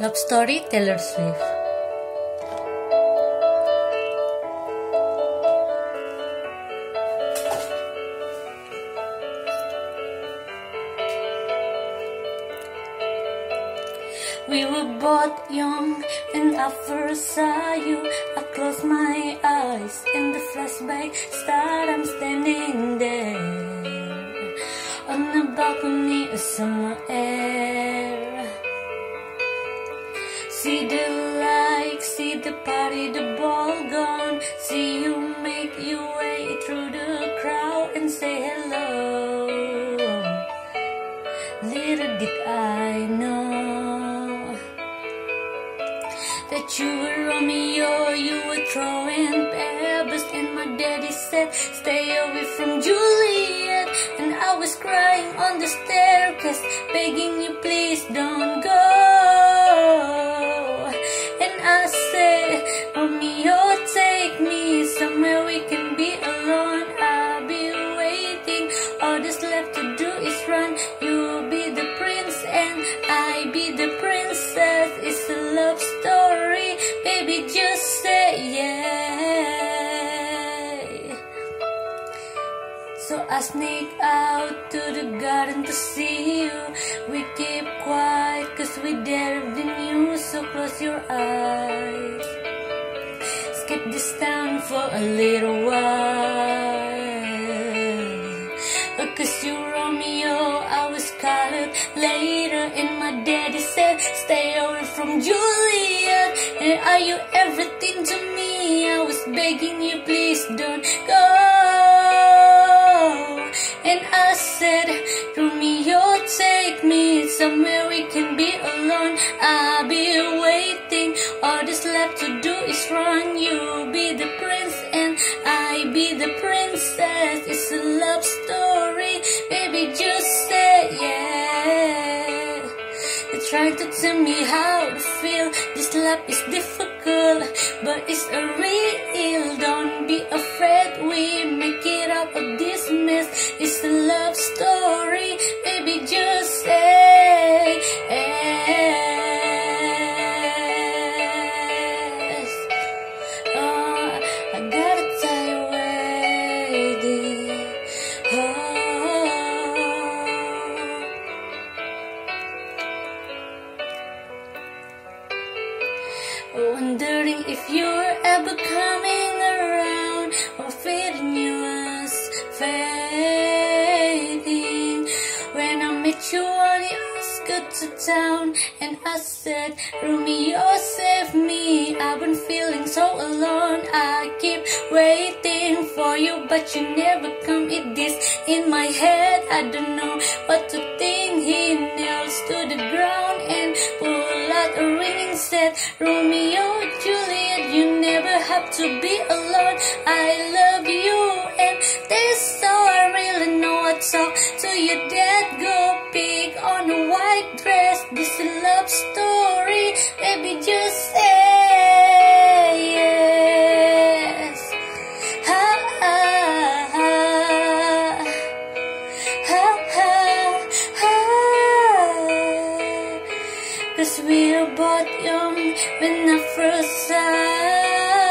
Love Story Taylor Swift We were both young when I first saw you. I closed my eyes and the flashback start. I'm standing there on the balcony of summer air. The the ball gone. See you make your way through the crowd and say hello. Little did I know that you were Romeo, oh, you were throwing pebbles, and my daddy said, Stay away from Juliet. And I was crying on the staircase, begging you, please don't So I sneak out to the garden to see you. We keep quiet cause we dare the news. So close your eyes. Skip this town for a little while. Cause you Romeo, I was colored later. And my daddy said, Stay away from Juliet. And are you everything to me? I was begging you, please don't go. And I said, Romeo, take me somewhere we can be alone. I'll be waiting. All that's left to do is run. You be the prince and I be the princess. It's a love story, baby. Just say yeah. You're trying to tell me how to feel. This love is difficult, but it's a real. Don't be afraid, we make it out of this mess. It's a love story, baby. Just say yes. Oh, I gotta you, lady. Oh. Wondering if you're ever coming You on the outskirts of town, and I said, Romeo, save me. I've been feeling so alone. I keep waiting for you, but you never come. It is in my head. I don't know what to think. He nails to the ground and pull out a ring said, Romeo, Juliet, you never have to be alone. I love you, and this all I really know. I talk to your story, baby. Just say yes. Ha, ha, ha. Ha, ha, ha. Cause we were both young when I first saw